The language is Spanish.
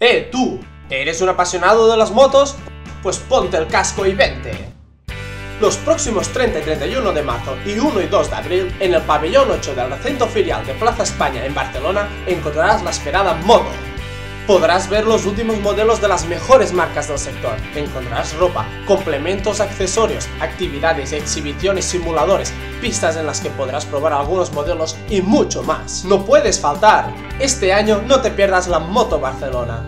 ¡Eh, tú! ¿Eres un apasionado de las motos? Pues ponte el casco y vente. Los próximos 30 y 31 de marzo y 1 y 2 de abril, en el pabellón 8 del recinto filial de Plaza España en Barcelona, encontrarás la esperada moto. Podrás ver los últimos modelos de las mejores marcas del sector. Encontrarás ropa, complementos, accesorios, actividades, exhibiciones, simuladores, pistas en las que podrás probar algunos modelos y mucho más. No puedes faltar. Este año no te pierdas la Moto Barcelona.